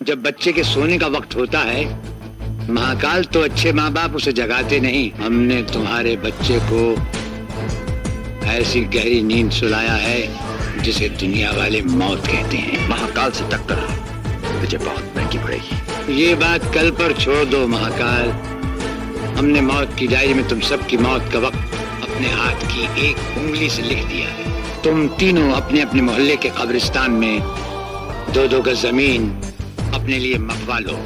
जब बच्चे के सोने का वक्त होता है महाकाल तो अच्छे माँ बाप उसे जगाते नहीं। हमने तुम्हारे बच्चे को ऐसी गहरी नींद सुलाया है जिसे दुनिया वाले मौत कहते हैं। महाकाल से टक्कर मुझे बहुत महँगी पड़ेगी। ये बात कल पर छोड़ दो महाकाल। हमने मौत की डायरी में तुम सबकी मौत का वक्त अपने हाथ की एक उंगली से लिख दिया है। तुम तीनों अपने अपने मोहल्ले के कब्रिस्तान में दो दो गज ज़मीन अपने लिए मकवा लो।